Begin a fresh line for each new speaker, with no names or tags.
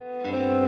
Música